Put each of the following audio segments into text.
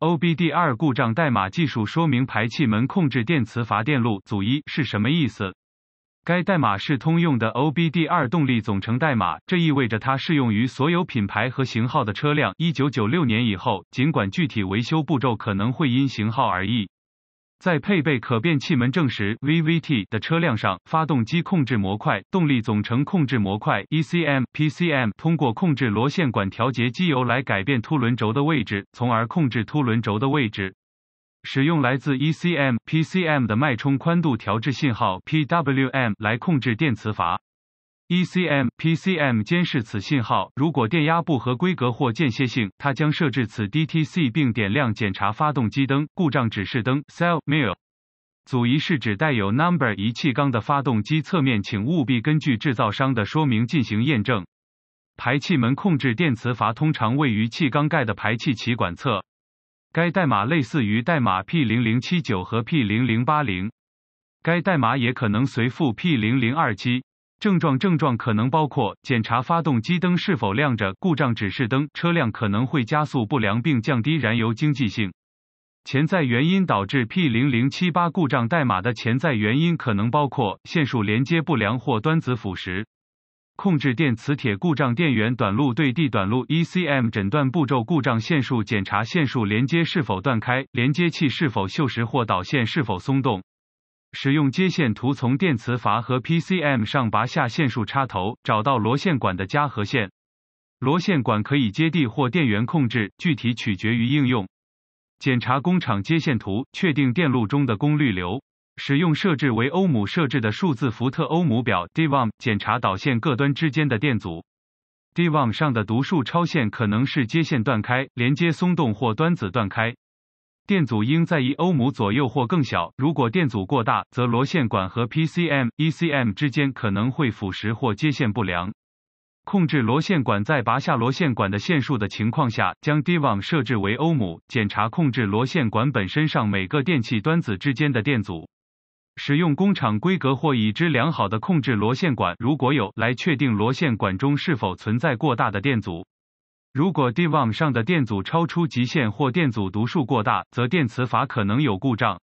OBD2 故障代码技术说明排气门控制电磁阀电路组一是什么意思？该代码是通用的 OBD2 动力总成代码，这意味着它适用于所有品牌和型号的车辆。一九九六年以后，尽管具体维修步骤可能会因型号而异。在配备可变气门正时 （VVT） 的车辆上，发动机控制模块、动力总成控制模块 （ECM、PCM） 通过控制螺线管调节机油来改变凸轮轴的位置，从而控制凸轮轴的位置。使用来自 ECM、PCM 的脉冲宽度调制信号 （PWM） 来控制电磁阀。ECM、PCM 监视此信号，如果电压不合规格或间歇性，它将设置此 DTC 并点亮检查发动机灯、故障指示灯 Cell Mill，阻仪是指带有 Number 仪器缸的发动机侧面，请务必根据制造商的说明进行验证。排气门控制电磁阀通常位于气缸盖的排气歧管侧。该代码类似于代码 P 零零七九和 P 零零八零。该代码也可能随附 P 零零二七。症状症状可能包括检查发动机灯是否亮着，故障指示灯，车辆可能会加速不良并降低燃油经济性。潜在原因导致 P 零零七八故障代码的潜在原因可能包括线束连接不良或端子腐蚀。控制电磁铁故障电源短路对地短路 ECM 诊断步骤故障线束检查线束连接是否断开，连接器是否锈蚀或导线是否松动。使用接线图从电磁阀和 PCM 上拔下线束插头，找到螺线管的加合线。螺线管可以接地或电源控制，具体取决于应用。检查工厂接线图，确定电路中的功率流。使用设置为欧姆设置的数字伏特欧姆表 DVOM 检查导线各端之间的电阻。DVOM 上的读数超线可能是接线断开、连接松动或端子断开。电阻应在一欧姆左右或更小，如果电阻过大，则螺线管和 PCM、ECM 之间可能会腐蚀或接线不良。控制螺线管在拔下螺线管的线束的情况下，将 DVOM 设置为欧姆，检查控制螺线管本身上每个电器端子之间的电阻。使用工厂规格或已知良好的控制螺线管，如果有，来确定螺线管中是否存在过大的电阻。如果 d 弯上的电阻超出极限或电阻读数过大，则电磁阀可能有故障。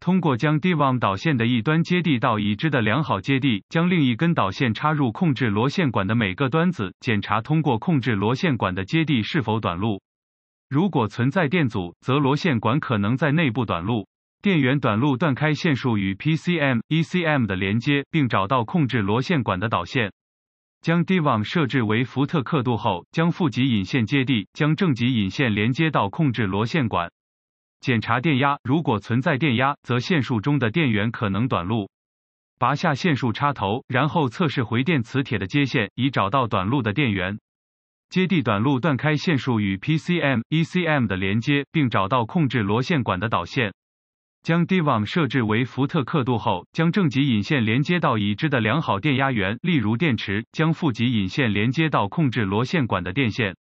通过将 dv 导线的一端接地到已知的良好接地，将另一根导线插入控制螺线管的每个端子，检查通过控制螺线管的接地是否短路。如果存在电阻，则螺线管可能在内部短路。电源短路断开线束与 PCM、ECM 的连接，并找到控制螺线管的导线。将 DVOM 设置为伏特刻度后，将负极引线接地，将正极引线连接到控制螺线管。检查电压，如果存在电压，则线束中的电源可能短路。拔下线束插头，然后测试回电磁铁的接线，以找到短路的电源。接地短路断开线束与 PCM、ECM 的连接，并找到控制螺线管的导线。将 DVM 设置为伏特刻度后，将正极引线连接到已知的良好电压源，例如电池；将负极引线连接到控制螺线管的电线。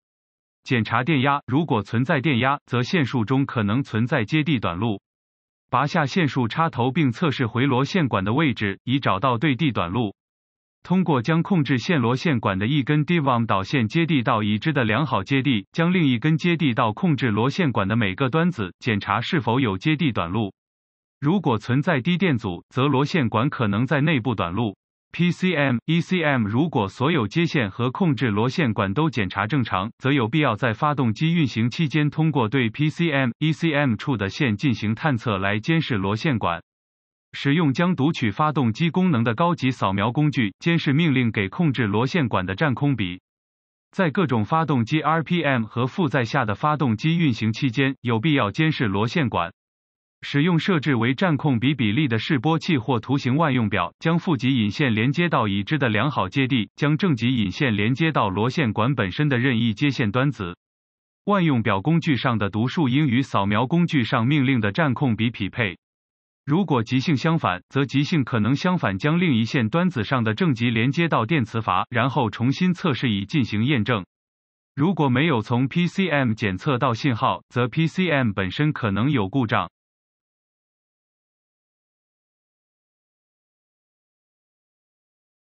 检查电压，如果存在电压，则线束中可能存在接地短路。拔下线束插头并测试回螺线管的位置，以找到对地短路。通过将控制线螺线管的一根 DVOM 导线接地到已知的良好接地，将另一根接地到控制螺线管的每个端子，检查是否有接地短路。如果存在低电阻，则螺线管可能在内部短路。PCM、ECM 如果所有接线和控制螺线管都检查正常，则有必要在发动机运行期间通过对 PCM、ECM 处的线进行探测来监视螺线管。使用将读取发动机功能的高级扫描工具监视命令给控制螺线管的占空比。在各种发动机 RPM 和负载下的发动机运行期间，有必要监视螺线管。使用设置为占控比比例的示波器或图形万用表，将负极引线连接到已知的良好接地，将正极引线连接到螺线管本身的任意接线端子。万用表工具上的读数应与扫描工具上命令的占控比匹配。如果极性相反，则极性可能相反将另一线端子上的正极连接到电磁阀，然后重新测试以进行验证。如果没有从 PCM 检测到信号，则 PCM 本身可能有故障。